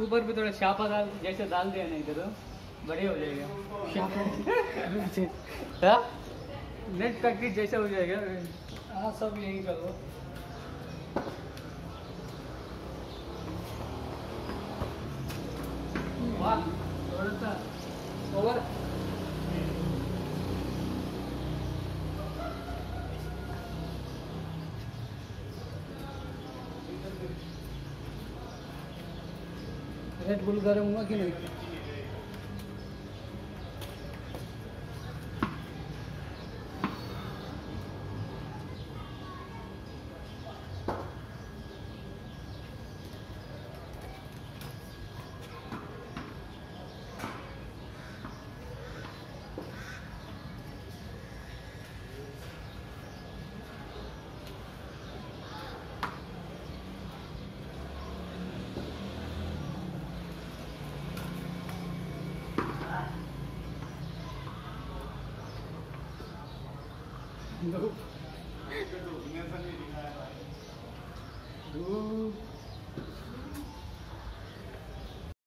ऊपर भी थोड़ा शापा डाल जैसे डाल दिया नहीं तो बढ़िया हो जाएगा। हाँ? नेट प्रैक्टिस जैसा हो जाएगा। हाँ सब यही करो over Red Bull Red Bull garım makine. Nope.